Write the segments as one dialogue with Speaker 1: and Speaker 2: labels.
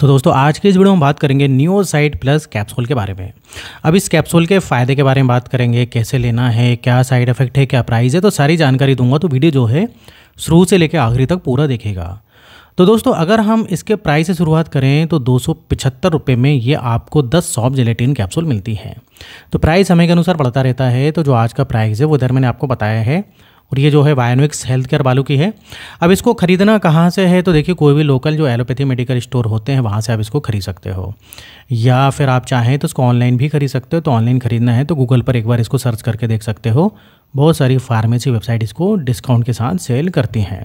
Speaker 1: तो दोस्तों, आज के इस वीडियो में बात करेंगे न्यू साइड प्लस कैप्सूल के बारे में। अब इस कैप्सूल के फ़ायदे के बारे में बात करेंगे, कैसे लेना है, क्या साइड इफ़ेक्ट है, क्या प्राइस है तो सारी जानकारी दूँगा तो वीडियो जो है, शुरू से लेकर आखिरी तक पूरा देखेगा। तो दोस्तों, अगर हम इसके प्राइस से शुरुआत करें तो दो सौ में ये आपको 10 सॉफ्ट जेलेटिन कैप्सूल मिलती है। तो प्राइस समय के अनुसार बढ़ता रहता है तो जो आज का प्राइस है, वो इधर मैंने आपको बताया है। और ये जो है वायनोविक्स हेल्थ केयर वालों की है। अब इसको ख़रीदना कहाँ से है? तो देखिए, कोई भी लोकल जो एलोपैथी मेडिकल स्टोर होते हैं, वहाँ से आप इसको खरीद सकते हो। या फिर आप चाहें तो इसको ऑनलाइन भी खरीद सकते हो। तो ऑनलाइन ख़रीदना है तो गूगल पर एक बार इसको सर्च करके देख सकते हो। बहुत सारी फार्मेसी वेबसाइट इसको डिस्काउंट के साथ सेल करती हैं।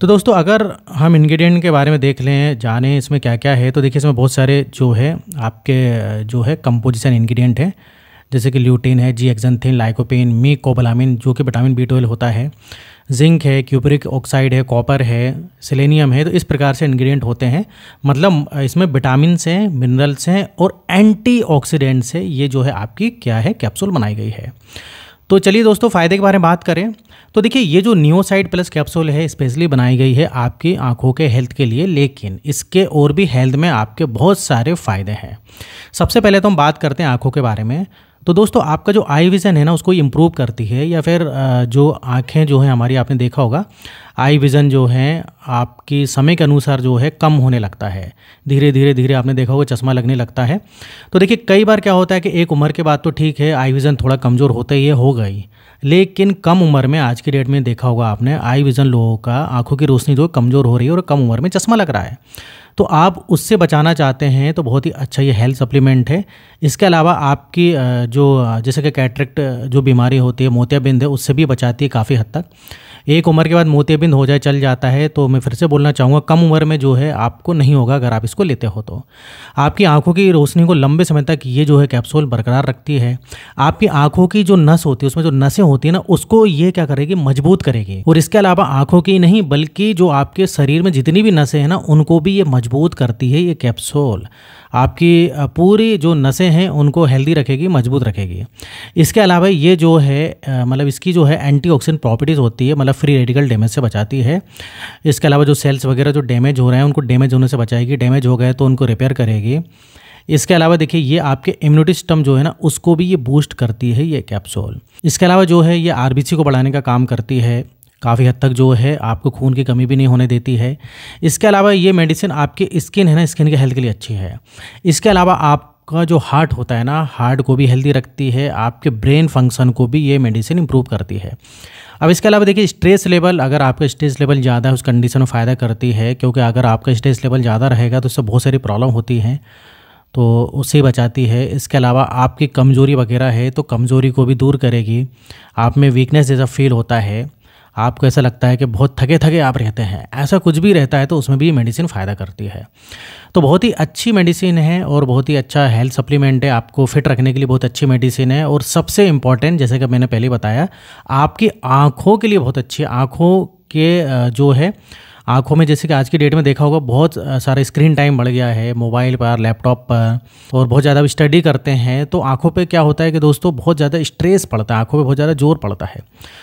Speaker 1: तो दोस्तों, अगर हम इंग्रेडिएंट के बारे में देख लें, जाने इसमें क्या क्या है तो देखिए इसमें बहुत सारे जो है आपके जो है कंपोजिशन इंग्रेडिएंट है। जैसे कि ल्यूटीन है जी एक्जेंथिन लाइकोपिन मी कोबलामिन जो कि विटामिन बी ट्वेल्व होता है। जिंक है क्यूपरिक ऑक्साइड है कॉपर है सिलेनियम है तो इस प्रकार से इंग्रेडिएंट होते हैं। मतलब इसमें विटामिन से मिनरल्स हैं और एंटी एंटीऑक्सीडेंट्स है। ये जो है आपकी क्या है? कैप्सूल बनाई गई है। तो चलिए दोस्तों, फ़ायदे के बारे में बात करें। तो देखिए, ये जो न्यूसाइड प्लस कैप्सूल है स्पेशली बनाई गई है आपकी आँखों के हेल्थ के लिए, लेकिन इसके और भी हेल्थ में आपके बहुत सारे फ़ायदे हैं। सबसे पहले तो हम बात करते हैं आँखों के बारे में। तो दोस्तों, आपका जो आई विज़न है ना, उसको इम्प्रूव करती है या फिर जो आँखें जो हैं हमारी, आपने देखा होगा, आई विज़न जो है, आपकी समय के अनुसार जो है कम होने लगता है। धीरे धीरे धीरे आपने देखा होगा, चश्मा लगने लगता है। तो देखिए, कई बार क्या होता है कि एक उम्र के बाद तो ठीक है, आई विज़न थोड़ा कमज़ोर होता ही है, हो गई। लेकिन कम उम्र में, आज की डेट में देखा होगा आपने, आई विज़न लोगों का आँखों की रोशनी जो कमज़ोर हो रही है और कम उम्र में चश्मा लग रहा है। तो आप उससे बचाना चाहते हैं तो बहुत ही अच्छा ये हेल्थ सप्लीमेंट है। इसके अलावा आपकी जो, जैसे कि कैट्रेक्ट जो बीमारी होती है, मोतियाबिंद है, उससे भी बचाती है काफ़ी हद तक। एक उम्र के बाद मोतियाबिंद हो जाए, चल जाता है तो मैं फिर से बोलना चाहूँगा, कम उम्र में जो है आपको नहीं होगा अगर आप इसको लेते हो तो। आपकी आँखों की रोशनी को लंबे समय तक ये जो है कैप्सूल बरकरार रखती है। आपकी आँखों की जो नस होती है, उसमें जो नसें होती है ना, उसको ये क्या करेगी? मज़बूत करेगी। और इसके अलावा आँखों की नहीं, बल्कि जो आपके शरीर में जितनी भी नसें हैं ना, उनको भी ये मज़बूत करती है ये कैप्सूल। आपकी पूरी जो नसें हैं, उनको हेल्दी रखेगी, मज़बूत रखेगी। इसके अलावा ये जो है मतलब इसकी जो है एंटीऑक्सीडेंट प्रॉपर्टीज़ होती है मतलब फ्री रेडिकल डैमेज से बचाती है। इसके अलावा जो सेल्स वगैरह जो डैमेज हो रहे हैं, उनको डैमेज होने से बचाएगी डैमेज हो गए तो उनको रिपेयर करेगी। इसके अलावा देखिए, ये आपके इम्यूनिटी सिस्टम जो है ना, उसको भी ये बूस्ट करती है ये कैप्सूल इसके अलावा जो है, ये आरबीसी को बढ़ाने का काम करती है। काफ़ी हद तक जो है आपको खून की कमी भी नहीं होने देती है। इसके अलावा ये मेडिसिन आपकी स्किन है ना स्किन के हेल्थ के लिए अच्छी है। इसके अलावा आपका जो हार्ट होता है ना हार्ट को भी हेल्दी रखती है, आपके ब्रेन फ़ंक्शन को भी ये मेडिसिन इंप्रूव करती है। अब इसके अलावा देखिए स्ट्रेस लेवल अगर आपका स्ट्रेस लेवल ज़्यादा है, उस कंडीशन में फ़ायदा करती है, क्योंकि अगर आपका स्ट्रेस लेवल ज़्यादा रहेगा तो उससे बहुत सारी प्रॉब्लम होती हैं तो उससे बचाती है। इसके अलावा आपकी कमज़ोरी वगैरह है तो कमज़ोरी को भी दूर करेगी। आप में वीकनेस जैसा फील होता है आपको ऐसा लगता है कि बहुत थके थके आप रहते हैं, ऐसा कुछ भी रहता है तो उसमें भी मेडिसिन फ़ायदा करती है। तो बहुत ही अच्छी मेडिसिन है और बहुत ही अच्छा हेल्थ सप्लीमेंट है, आपको फिट रखने के लिए बहुत अच्छी मेडिसिन है और सबसे इंपॉर्टेंट जैसे कि मैंने पहले बताया, आपकी आँखों के लिए बहुत अच्छी, आँखों के जो है आँखों में, जैसे कि आज की डेट में देखा होगा, बहुत सारा स्क्रीन टाइम बढ़ गया है मोबाइल पर लैपटॉप पर, और बहुत ज़्यादा स्टडी करते हैं तो आँखों पे क्या होता है कि दोस्तों, बहुत ज़्यादा स्ट्रेस पड़ता है, आँखों पे बहुत ज़्यादा ज़ोर पड़ता है।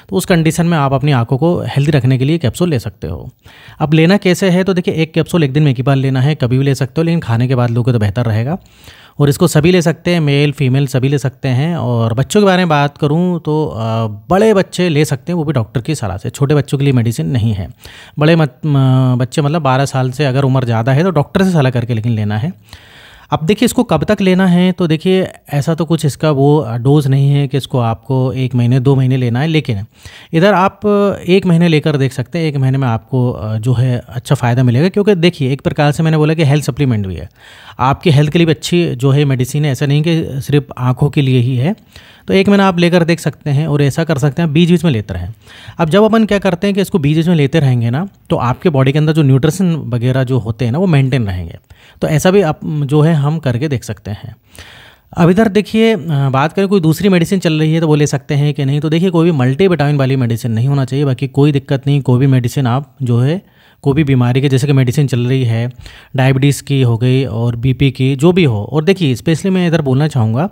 Speaker 1: तो उस कंडीशन में आप अपनी आँखों को हेल्दी रखने के लिए कैप्सूल ले सकते हो। अब लेना कैसे है तो देखिए, एक कैप्सूल एक दिन में एक ही बार लेना है, कभी भी ले सकते हो, लेकिन खाने के बाद लोगे तो बेहतर रहेगा। और इसको सभी ले सकते हैं मेल फीमेल सभी ले सकते हैं। और बच्चों के बारे में बात करूँ तो बड़े बच्चे ले सकते हैं वो भी डॉक्टर की सलाह से। छोटे बच्चों के लिए मेडिसिन नहीं है। बड़े मत, बच्चे मतलब बारह साल से अगर उम्र ज़्यादा है तो डॉक्टर से सलाह करके लेकिन लेना है। अब देखिए, इसको कब तक लेना है? तो देखिए, ऐसा तो कुछ इसका वो डोज नहीं है कि इसको आपको एक महीने, दो महीने लेना है, लेकिन इधर आप एक महीने लेकर देख सकते हैं, एक महीने में आपको जो है अच्छा फ़ायदा मिलेगा, क्योंकि देखिए, एक प्रकार से मैंने बोला कि हेल्थ सप्लीमेंट भी है। आपकी हेल्थ के लिए भी अच्छी जो है मेडिसिन है, ऐसा नहीं कि सिर्फ़ आँखों के लिए ही है। तो एक महीना आप लेकर देख सकते हैं और ऐसा कर सकते हैं बीच बीच में लेते रहें। अब जब अपन क्या करते हैं कि इसको बीच बीच में लेते रहेंगे ना तो आपके बॉडी के अंदर जो न्यूट्रिशन वगैरह जो होते हैं ना, वो मेंटेन रहेंगे। तो ऐसा भी आप, जो है, हम करके देख सकते हैं। अब इधर देखिए बात करें कोई दूसरी मेडिसिन चल रही है तो वो ले सकते हैं कि नहीं। तो देखिए, कोई भी मल्टी विटामिन वाली मेडिसिन नहीं होना चाहिए, बाकी कोई दिक्कत नहीं, कोई भी मेडिसिन आप जो है कोई भी बीमारी की, जैसे कि मेडिसिन चल रही है डायबिटीज़ की हो गई और बीपी की, जो भी हो। और देखिए स्पेशली मैं इधर बोलना चाहूँगा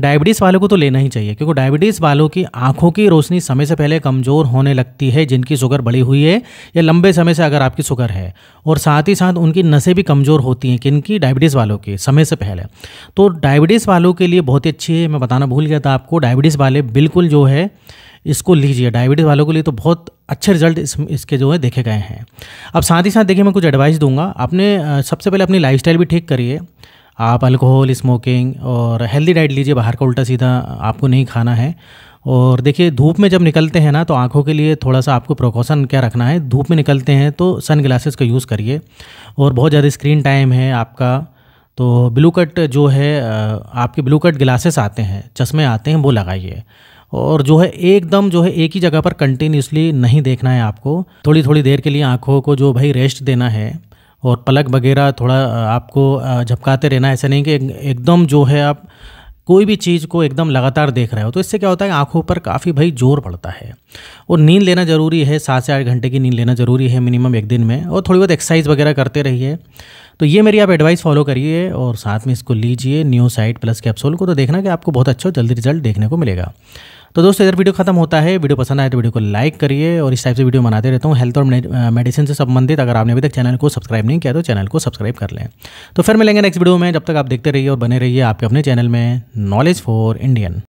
Speaker 1: डायबिटीज़ वालों को तो लेना ही चाहिए, क्योंकि डायबिटीज़ वालों की आँखों की रोशनी समय से पहले कमज़ोर होने लगती है, जिनकी शुगर बढ़ी हुई है, या लंबे समय से अगर आपकी शुगर है। और साथ ही साथ उनकी नसें भी कमज़ोर होती हैं, किनकी? डायबिटीज़ वालों की, समय से पहले। तो डायबिटीज़ वालों के लिए बहुत ही अच्छी है मैं बताना भूल गया था आपको डायबिटीज़ वाले बिल्कुल जो है इसको लीजिए। डायबिटीज़ वालों के लिए तो बहुत अच्छे रिज़ल्ट इस, इसके जो है देखे गए हैं। अब साथ ही साथ देखिए मैं कुछ एडवाइस दूँगा। आपने सबसे पहले अपनी लाइफस्टाइल भी ठीक करिए। आप अल्कोहल स्मोकिंग और हेल्दी डाइट लीजिए। बाहर का उल्टा सीधा आपको नहीं खाना है। और देखिए, धूप में जब निकलते हैं ना तो आँखों के लिए थोड़ा सा आपको प्रिकॉशन क्या रखना है? धूप में निकलते हैं तो सन ग्लासेस का यूज़ करिए। और बहुत ज़्यादा स्क्रीन टाइम है आपका तो ब्लू कट जो है आपके ब्लू कट ग्लासेस आते हैं, चश्मे आते हैं, वो लगाइए। और जो है एकदम जो है एक ही जगह पर कंटिन्यूसली नहीं देखना है आपको। थोड़ी थोड़ी देर के लिए आँखों को जो भाई रेस्ट देना है और पलक वगैरह थोड़ा आपको झपकाते रहना ऐसा नहीं कि एकदम जो है आप कोई भी चीज़ को एकदम लगातार देख रहे हो तो इससे क्या होता है आँखों पर काफ़ी भाई ज़ोर पड़ता है। और नींद लेना ज़रूरी है, सात से आठ घंटे की नींद लेना ज़रूरी है मिनिमम एक दिन में। और थोड़ी बहुत एक्सरसाइज वगैरह करते रहिए। तो ये मेरी आप एडवाइस फॉलो करिए और साथ में इसको लीजिए न्यू साइट प्लस कैप्सूल को तो देखना कि आपको बहुत अच्छा जल्दी रिज़ल्ट देखने को मिलेगा। तो दोस्तों इधर वीडियो खत्म होता है, वीडियो पसंद आए तो वीडियो को लाइक करिए और इस टाइप से वीडियो बनाते रहता हूँ। हेल्थ और मेडिसिन से संबंधित, अगर आपने अभी तक चैनल को सब्सक्राइब नहीं किया तो चैनल को सब्सक्राइब कर लें। तो फिर मिलेंगे नेक्स्ट वीडियो में। जब तक आप देखते रहिए और बने रहिए आपके अपने चैनल में नॉलेज फॉर इंडियन